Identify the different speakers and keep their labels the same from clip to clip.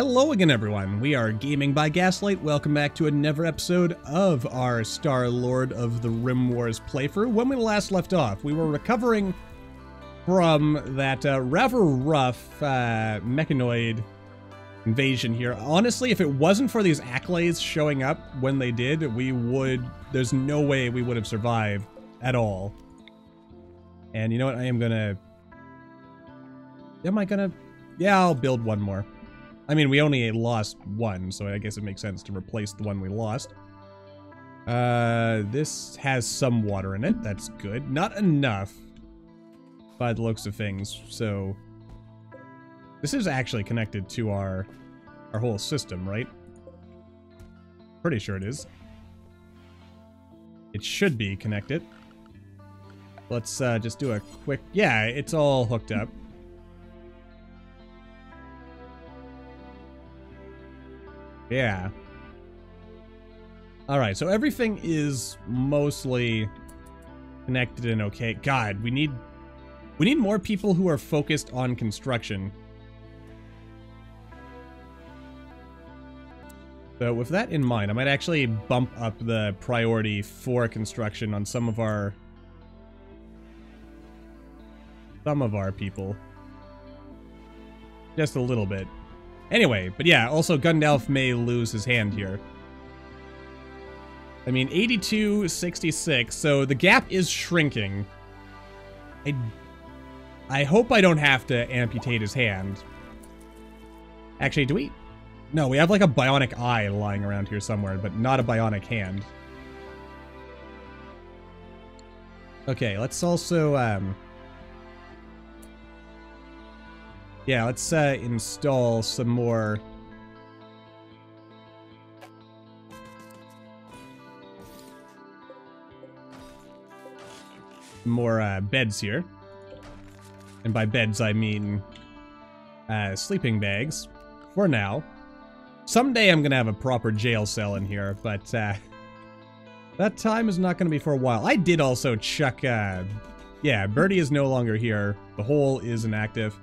Speaker 1: Hello again, everyone. We are Gaming by Gaslight. Welcome back to another episode of our Star Lord of the Rim Wars playthrough. When we last left off, we were recovering from that uh, rather rough uh, mechanoid invasion here. Honestly, if it wasn't for these accolades showing up when they did, we would... There's no way we would have survived at all. And you know what? I am gonna... Am I gonna... Yeah, I'll build one more. I mean, we only lost one, so I guess it makes sense to replace the one we lost. Uh, this has some water in it. That's good. Not enough, by the looks of things. So, this is actually connected to our our whole system, right? Pretty sure it is. It should be connected. Let's uh, just do a quick... Yeah, it's all hooked up. Yeah. Alright, so everything is mostly connected and okay. God, we need we need more people who are focused on construction. So with that in mind, I might actually bump up the priority for construction on some of our some of our people. Just a little bit. Anyway, but yeah, also Gundalf may lose his hand here. I mean, 82, 66, so the gap is shrinking. I, I hope I don't have to amputate his hand. Actually, do we? No, we have like a bionic eye lying around here somewhere, but not a bionic hand. Okay, let's also, um... Yeah, let's uh, install some more... More uh, beds here. And by beds, I mean uh, sleeping bags. For now. Someday I'm going to have a proper jail cell in here, but uh, that time is not going to be for a while. I did also check... Uh, yeah, Birdie is no longer here. The hole is inactive.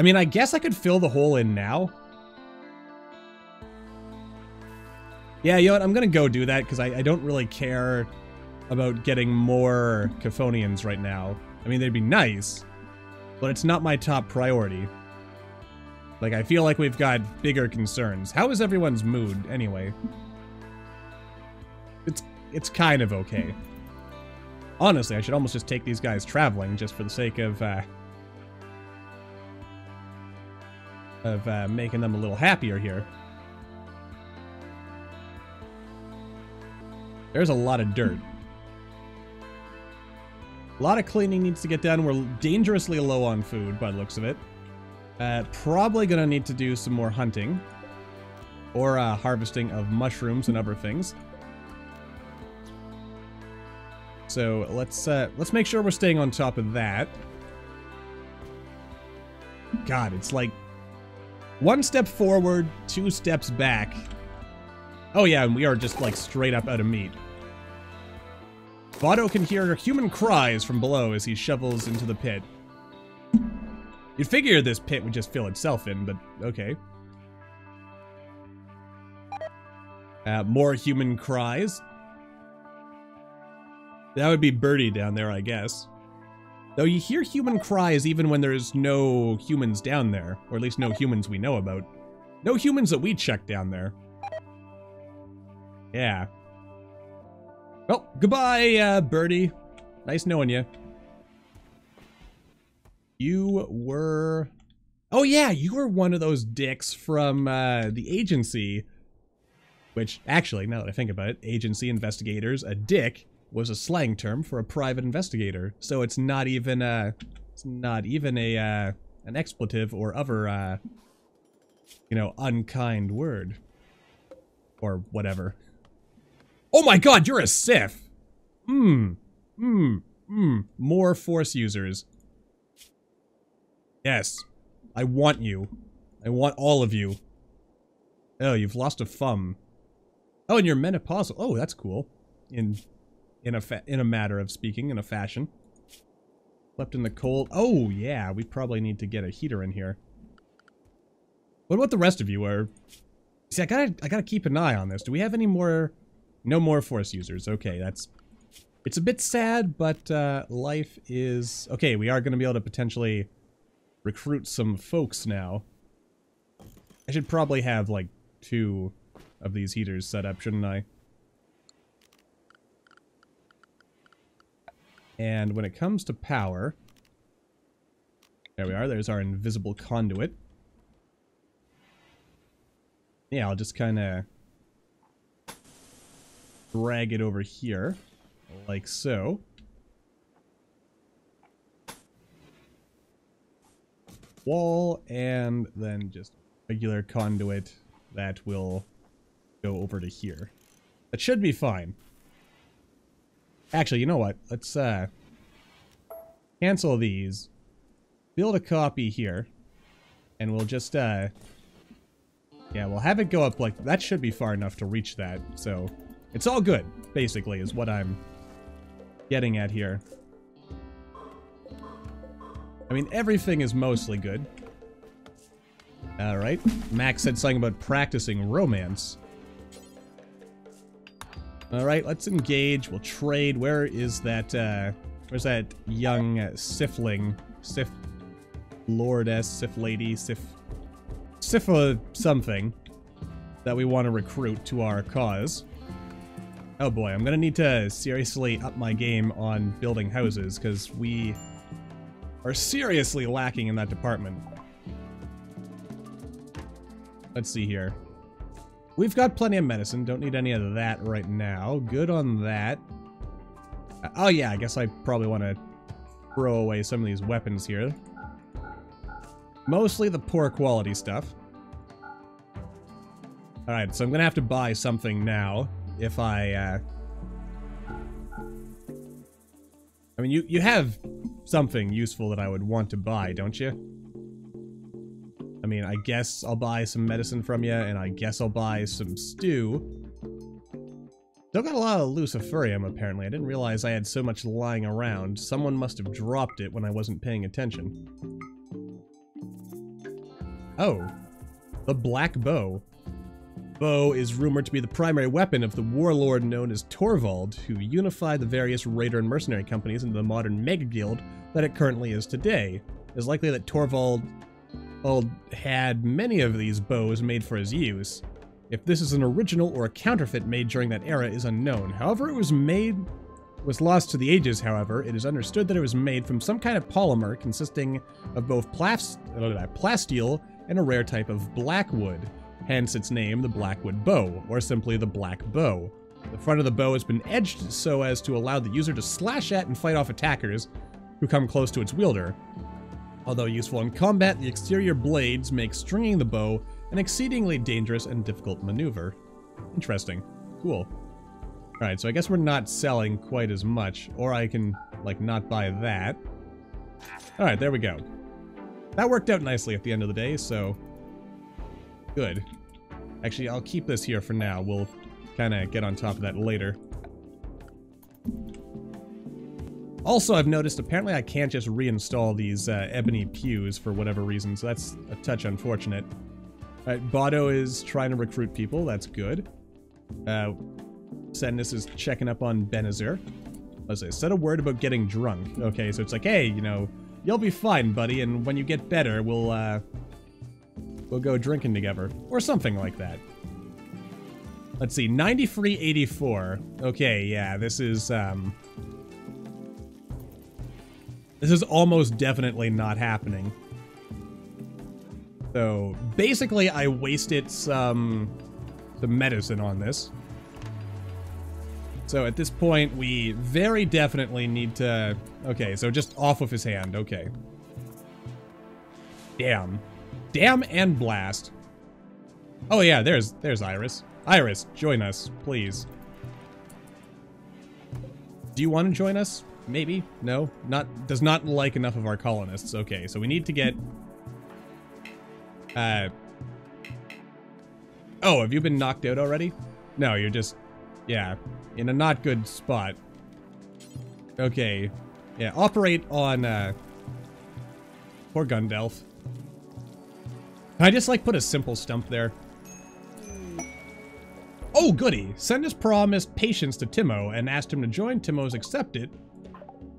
Speaker 1: I mean, I guess I could fill the hole in now. Yeah, you know what? I'm gonna go do that because I, I don't really care about getting more Chthonians right now. I mean, they'd be nice, but it's not my top priority. Like, I feel like we've got bigger concerns. How is everyone's mood, anyway? It's, it's kind of okay. Honestly, I should almost just take these guys traveling just for the sake of, uh, of uh, making them a little happier here. There's a lot of dirt. A lot of cleaning needs to get done. We're dangerously low on food by the looks of it. Uh, probably gonna need to do some more hunting. Or uh, harvesting of mushrooms and other things. So let's uh, let's make sure we're staying on top of that. God, it's like one step forward, two steps back. Oh yeah, and we are just like straight up out of meat. Votto can hear human cries from below as he shovels into the pit. You'd figure this pit would just fill itself in, but okay. Uh, more human cries. That would be Birdie down there, I guess. Though you hear human cries even when there's no humans down there. Or at least no humans we know about. No humans that we checked down there. Yeah. Well, goodbye, uh, Birdie. Nice knowing you. You were... Oh yeah, you were one of those dicks from uh, the agency. Which, actually, now that I think about it, agency investigators, a dick was a slang term for a private investigator. So it's not even a, it's not even a, uh, an expletive or other, uh, you know, unkind word. Or whatever. Oh my god, you're a Sith! Hmm. Hmm. Hmm. More Force users. Yes. I want you. I want all of you. Oh, you've lost a thumb. Oh, and you're menopausal. Oh, that's cool. In in a in a matter of speaking, in a fashion. Slept in the cold. Oh, yeah, we probably need to get a heater in here. What about the rest of you? Are see, I gotta, I gotta keep an eye on this. Do we have any more? No more force users. Okay, that's. It's a bit sad, but uh, life is okay. We are to be able to potentially recruit some folks now. I should probably have like two of these heaters set up, shouldn't I? And when it comes to power, there we are. There's our invisible conduit. Yeah, I'll just kind of drag it over here, like so. Wall, and then just regular conduit that will go over to here. That should be fine. Actually, you know what? Let's uh, cancel these, build a copy here, and we'll just, uh, yeah, we'll have it go up like, that should be far enough to reach that, so it's all good, basically, is what I'm getting at here. I mean, everything is mostly good. Alright, Max said something about practicing romance. Alright, let's engage. We'll trade. Where is that, uh... Where's that young uh, Sithling? Sif... Lordess, Sith Lady, Sif... Sifa something that we want to recruit to our cause. Oh boy, I'm gonna need to seriously up my game on building houses, because we are seriously lacking in that department. Let's see here. We've got plenty of medicine. Don't need any of that right now. Good on that. Uh, oh yeah, I guess I probably want to throw away some of these weapons here. Mostly the poor quality stuff. Alright, so I'm gonna have to buy something now if I, uh... I mean, you, you have something useful that I would want to buy, don't you? I guess I'll buy some medicine from you, and I guess I'll buy some stew. Still got a lot of luciferium, apparently. I didn't realize I had so much lying around. Someone must have dropped it when I wasn't paying attention. Oh. The Black Bow. Bow is rumored to be the primary weapon of the warlord known as Torvald, who unified the various raider and mercenary companies into the modern mega guild that it currently is today. It is likely that Torvald Old had many of these bows made for his use. If this is an original or a counterfeit made during that era is unknown. However it was made was lost to the ages, however, it is understood that it was made from some kind of polymer consisting of both uh, plasteel and a rare type of blackwood, hence its name, the blackwood bow, or simply the black bow. The front of the bow has been edged so as to allow the user to slash at and fight off attackers who come close to its wielder. Although useful in combat, the exterior blades make stringing the bow an exceedingly dangerous and difficult maneuver. Interesting. Cool. Alright, so I guess we're not selling quite as much, or I can, like, not buy that. Alright, there we go. That worked out nicely at the end of the day, so... Good. Actually, I'll keep this here for now. We'll kind of get on top of that later. Also, I've noticed apparently I can't just reinstall these uh, ebony pews for whatever reason, so that's a touch unfortunate. Alright, Bado is trying to recruit people, that's good. Uh, Sedness is checking up on Benazir. Let's say, said a word about getting drunk. Okay, so it's like, hey, you know, you'll be fine, buddy, and when you get better, we'll, uh, we'll go drinking together. Or something like that. Let's see, 9384. Okay, yeah, this is, um, this is almost definitely not happening. So, basically, I wasted some, some medicine on this. So at this point, we very definitely need to... Okay, so just off of his hand. Okay. Damn. Damn and blast. Oh yeah, there's there's Iris. Iris, join us, please. Do you want to join us? Maybe? No? Not does not like enough of our colonists. Okay, so we need to get uh Oh, have you been knocked out already? No, you're just yeah, in a not good spot. Okay. Yeah, operate on uh poor Gundalf. I just like put a simple stump there. Oh, goody. Sendus promised patience to Timo and asked him to join. Timo's accepted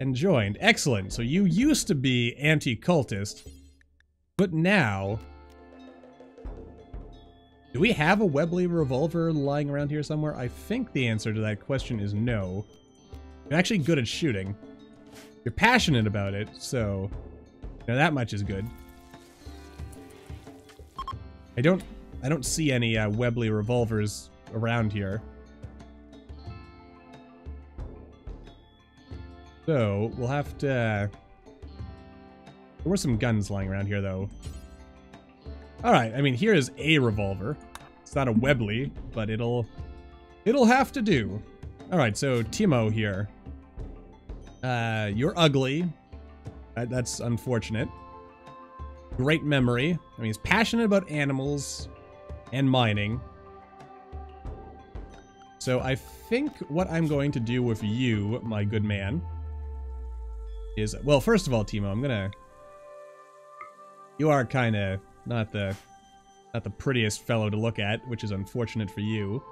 Speaker 1: and joined. Excellent. So you used to be anti-cultist, but now... Do we have a Webley revolver lying around here somewhere? I think the answer to that question is no. You're actually good at shooting. You're passionate about it, so... Know, that much is good. I don't... I don't see any uh, Webley revolvers around here. So, we'll have to... Uh, there were some guns lying around here, though. Alright, I mean, here is a revolver. It's not a Webley, but it'll... It'll have to do. Alright, so Timo here. Uh, you're ugly. That, that's unfortunate. Great memory. I mean, he's passionate about animals and mining. So I think what I'm going to do with you, my good man, is... Well, first of all, Timo, I'm gonna... You are kind of not the not the prettiest fellow to look at, which is unfortunate for you.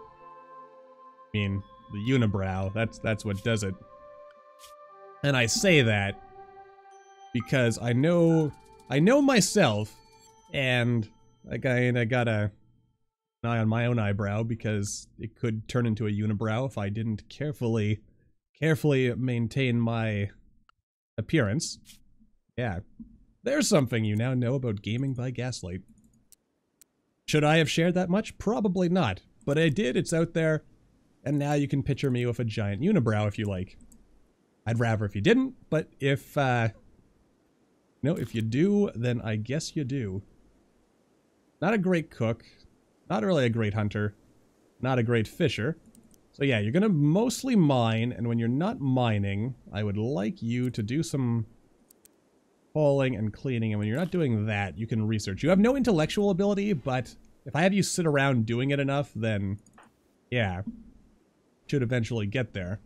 Speaker 1: I mean, the unibrow, that's that's what does it. And I say that because I know I know myself and like I kind of got a an eye on my own eyebrow because it could turn into a unibrow if I didn't carefully carefully maintain my appearance. Yeah. There's something you now know about gaming by gaslight. Should I have shared that much? Probably not. But I did, it's out there, and now you can picture me with a giant unibrow if you like. I'd rather if you didn't, but if, uh... No, if you do, then I guess you do. Not a great cook. Not really a great hunter. Not a great fisher. So yeah, you're gonna mostly mine, and when you're not mining, I would like you to do some hauling and cleaning, and when you're not doing that, you can research. You have no intellectual ability, but if I have you sit around doing it enough, then yeah, should eventually get there.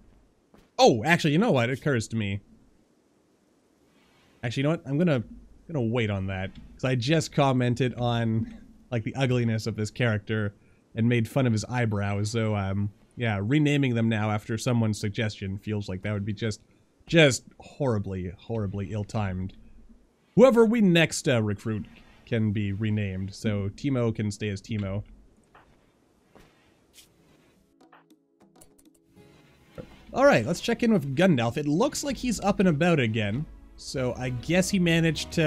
Speaker 1: Oh, actually, you know what? It occurs to me. Actually, you know what? I'm gonna gonna wait on that because I just commented on like the ugliness of this character and made fun of his eyebrows. So um, yeah, renaming them now after someone's suggestion feels like that would be just, just horribly, horribly ill-timed. Whoever we next uh, recruit can be renamed, so Timo can stay as Timo. Alright, let's check in with Gundalf. It looks like he's up and about again, so I guess he managed to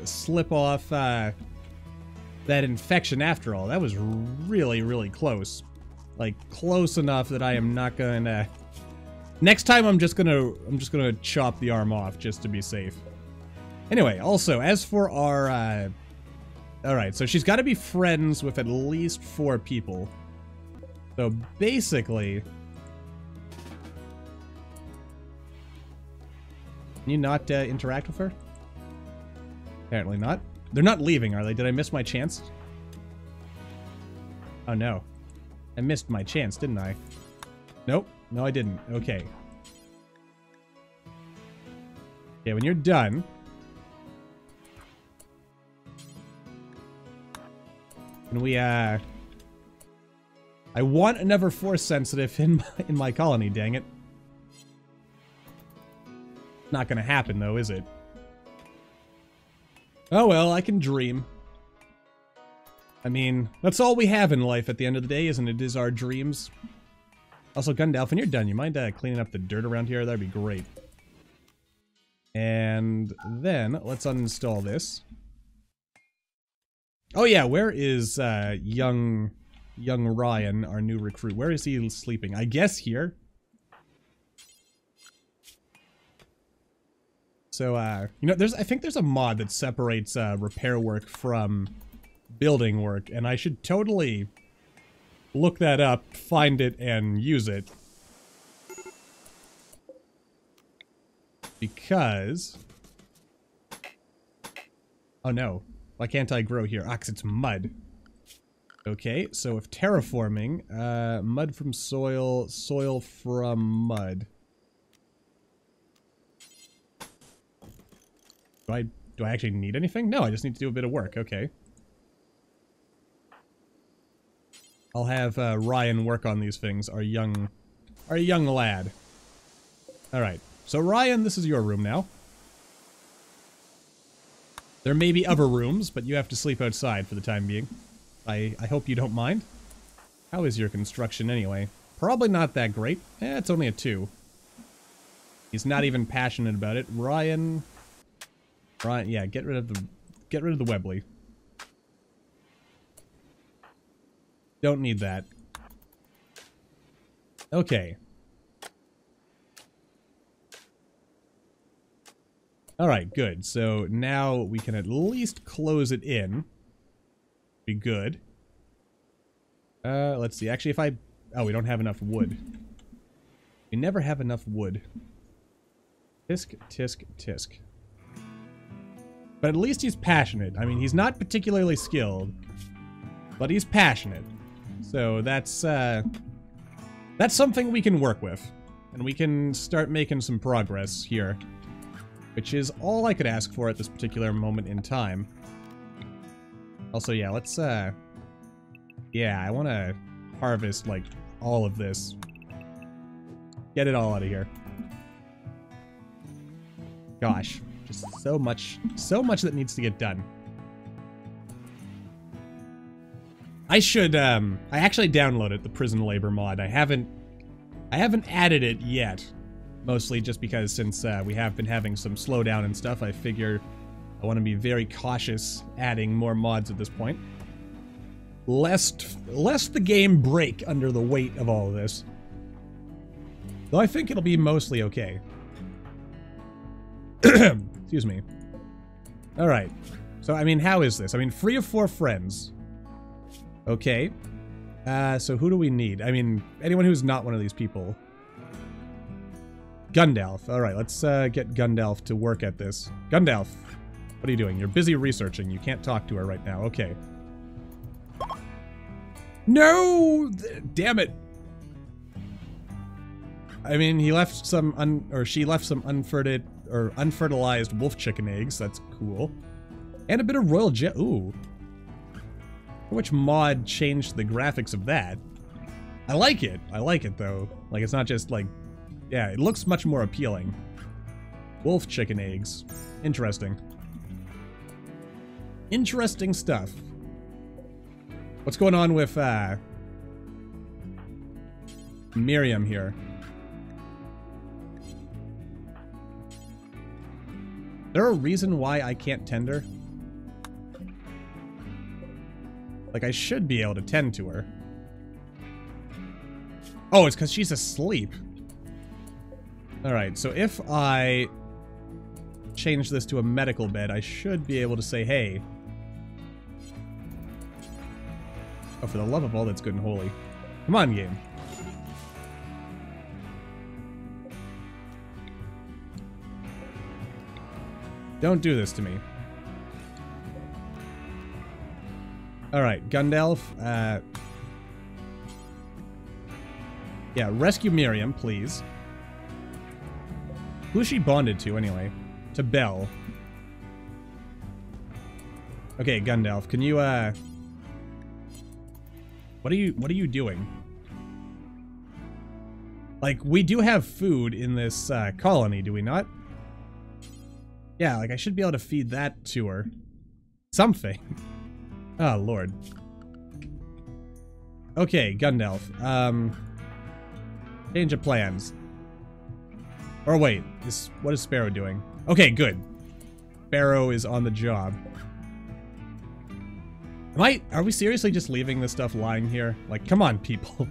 Speaker 1: uh, slip off uh, that infection after all. That was really, really close. Like, close enough that I am not gonna... Next time I'm just gonna... I'm just gonna chop the arm off, just to be safe. Anyway, also, as for our... Uh... Alright, so she's gotta be friends with at least four people. So, basically... Can you not uh, interact with her? Apparently not. They're not leaving, are they? Did I miss my chance? Oh, no. I missed my chance, didn't I? Nope. No, I didn't. Okay. Okay, when you're done... Can we, uh... I want another force sensitive in my, in my colony, dang it. Not gonna happen, though, is it? Oh well, I can dream. I mean, that's all we have in life at the end of the day, isn't it? Is our dreams. Also, Gundalf, when you're done, you mind uh, cleaning up the dirt around here? That'd be great. And then, let's uninstall this. Oh yeah, where is uh, young young Ryan, our new recruit? Where is he sleeping? I guess here. So, uh, you know, there's I think there's a mod that separates uh, repair work from building work, and I should totally look that up, find it, and use it. Because... Oh no. Why can't I grow here? Ah, it's mud. Okay, so if terraforming, uh, mud from soil, soil from mud. Do I, do I actually need anything? No, I just need to do a bit of work, okay. I'll have uh, Ryan work on these things, our young, our young lad. All right. So Ryan, this is your room now. There may be other rooms, but you have to sleep outside for the time being. I, I hope you don't mind. How is your construction anyway? Probably not that great. Eh, it's only a two. He's not even passionate about it. Ryan... Ryan, yeah, get rid of the... Get rid of the Webley. Don't need that. Okay. Alright, good. So now we can at least close it in. Be good. Uh, let's see. Actually, if I... Oh, we don't have enough wood. We never have enough wood. Tisk, tisk, tisk. But at least he's passionate. I mean, he's not particularly skilled, but he's passionate. So that's, uh, that's something we can work with. And we can start making some progress here. Which is all I could ask for at this particular moment in time. Also, yeah, let's, uh... Yeah, I want to harvest, like, all of this. Get it all out of here. Gosh, just so much, so much that needs to get done. I should, um, I actually downloaded the prison labor mod. I haven't, I haven't added it yet. Mostly just because since uh, we have been having some slowdown and stuff, I figure I want to be very cautious adding more mods at this point. Lest, lest the game break under the weight of all of this. Though I think it'll be mostly okay. Excuse me. Alright. So, I mean, how is this? I mean, free of four friends. Okay. Uh, so who do we need? I mean, anyone who's not one of these people. Gundalf. Alright, let's uh, get Gundalf to work at this. Gundalf, what are you doing? You're busy researching. You can't talk to her right now. Okay. No! Damn it! I mean, he left some un- or she left some unfertilized or unfertilized wolf chicken eggs. That's cool. And a bit of royal jet. Ooh. Which mod changed the graphics of that? I like it. I like it though. Like it's not just like, yeah, it looks much more appealing. Wolf chicken eggs. Interesting. Interesting stuff. What's going on with uh, Miriam here? there a reason why I can't tender? Like, I should be able to tend to her. Oh, it's because she's asleep. Alright, so if I change this to a medical bed, I should be able to say, hey. Oh, for the love of all that's good and holy. Come on, game. Don't do this to me. Alright, Gundalf. Uh, yeah, rescue Miriam, please. Who's she bonded to, anyway? To Belle. Okay, Gundalf, can you, uh... What are you, what are you doing? Like, we do have food in this, uh, colony, do we not? Yeah, like I should be able to feed that to her. Something. Oh, lord. Okay, Gundalf. Um, change of plans. Or wait, is, what is Sparrow doing? Okay, good. Sparrow is on the job. Am I, are we seriously just leaving this stuff lying here? Like, come on, people.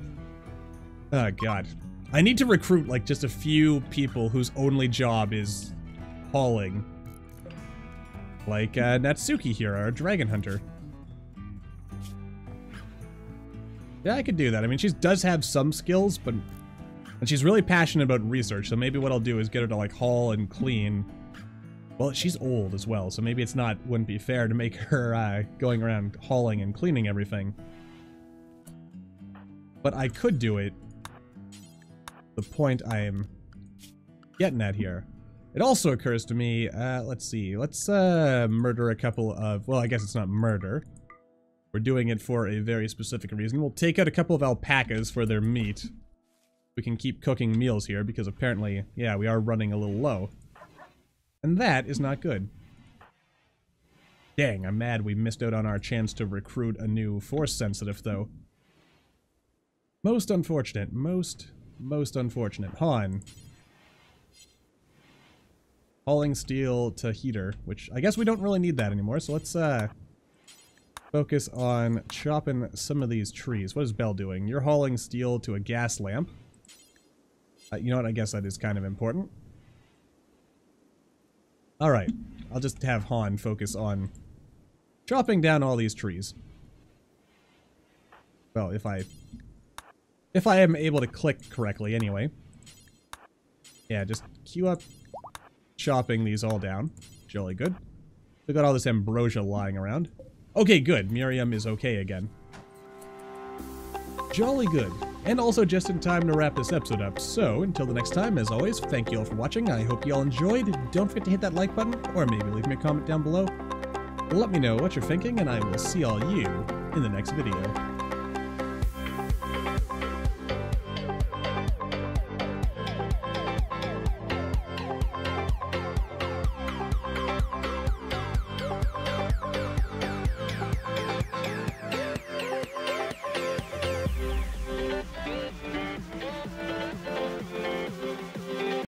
Speaker 1: oh, God. I need to recruit, like, just a few people whose only job is hauling. Like uh, Natsuki here, our dragon hunter. Yeah, I could do that. I mean, she does have some skills, but... And she's really passionate about research, so maybe what I'll do is get her to, like, haul and clean. Well, she's old as well, so maybe it's not, wouldn't be fair to make her, uh, going around hauling and cleaning everything. But I could do it. The point I'm getting at here. It also occurs to me, uh, let's see, let's uh, murder a couple of, well, I guess it's not murder. We're doing it for a very specific reason. We'll take out a couple of alpacas for their meat. We can keep cooking meals here because apparently, yeah, we are running a little low. And that is not good. Dang, I'm mad we missed out on our chance to recruit a new force sensitive, though. Most unfortunate. Most, most unfortunate. Han. Hauling steel to heater, which I guess we don't really need that anymore, so let's uh, focus on chopping some of these trees. What is Bell doing? You're hauling steel to a gas lamp. Uh, you know what? I guess that is kind of important. Alright. I'll just have Han focus on chopping down all these trees. Well, if I... If I am able to click correctly, anyway. Yeah, just queue up chopping these all down. Jolly good. We got all this ambrosia lying around. Okay, good. Miriam is okay again. Jolly good. And also just in time to wrap this episode up. So, until the next time, as always, thank you all for watching. I hope you all enjoyed. Don't forget to hit that like button, or maybe leave me a comment down below. Let me know what you're thinking, and I will see all you in the next video.